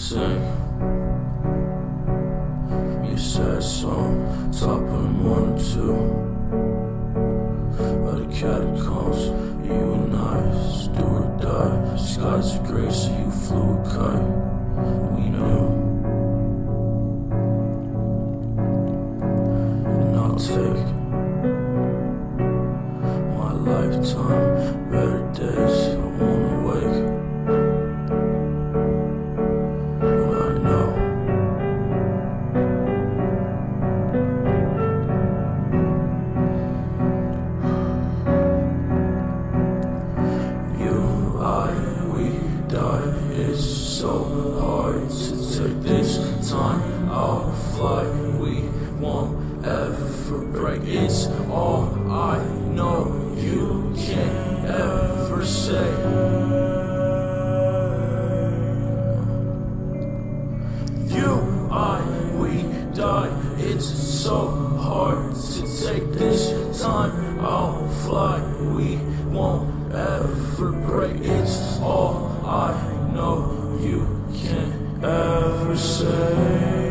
Say, you said so, top and one, two. By the catacombs, you and I, do or die. Skies are gray, so you flew a kite. We know. And I'll take my lifetime, better days. Hard to take this time. I'll fly. We won't ever break. It's all I know. You can't ever say. You, I, we die. It's so hard to take this time. I'll fly. We won't ever break. It's all I know. You can ever say.